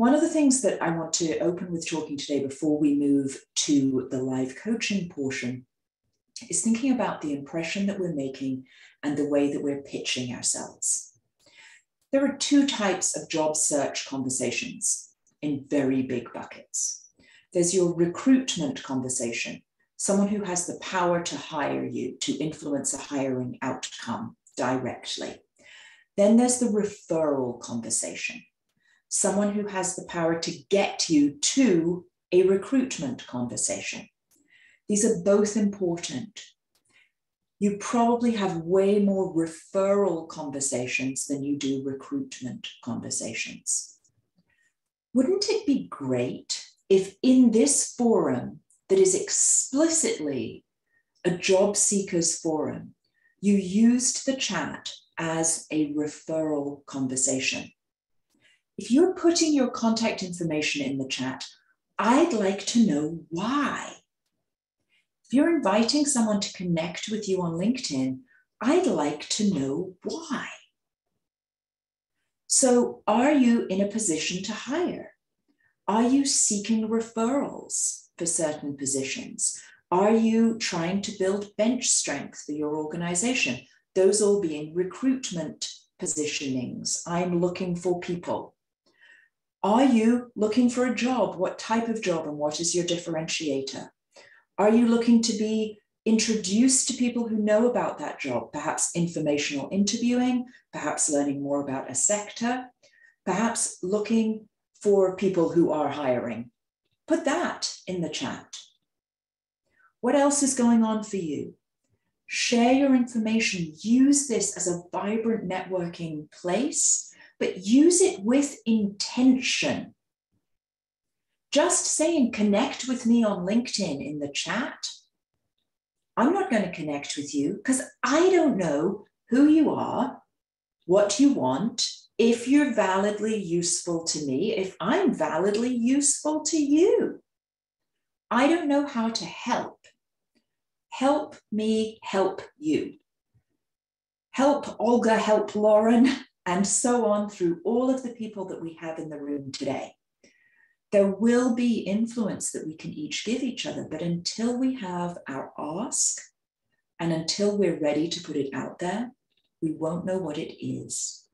One of the things that I want to open with talking today before we move to the live coaching portion is thinking about the impression that we're making and the way that we're pitching ourselves. There are two types of job search conversations in very big buckets. There's your recruitment conversation, someone who has the power to hire you, to influence a hiring outcome directly. Then there's the referral conversation, someone who has the power to get you to a recruitment conversation. These are both important. You probably have way more referral conversations than you do recruitment conversations. Wouldn't it be great if in this forum that is explicitly a job seekers forum, you used the chat as a referral conversation? If you're putting your contact information in the chat, I'd like to know why. If you're inviting someone to connect with you on LinkedIn, I'd like to know why. So, are you in a position to hire? Are you seeking referrals for certain positions? Are you trying to build bench strength for your organization? Those all being recruitment positionings. I'm looking for people. Are you looking for a job? What type of job and what is your differentiator? Are you looking to be introduced to people who know about that job, perhaps informational interviewing, perhaps learning more about a sector, perhaps looking for people who are hiring? Put that in the chat. What else is going on for you? Share your information. Use this as a vibrant networking place, but use it with intention. Just saying connect with me on LinkedIn in the chat. I'm not going to connect with you because I don't know who you are, what you want, if you're validly useful to me, if I'm validly useful to you. I don't know how to help. Help me help you. Help Olga, help Lauren, and so on through all of the people that we have in the room today there will be influence that we can each give each other. But until we have our ask and until we're ready to put it out there, we won't know what it is.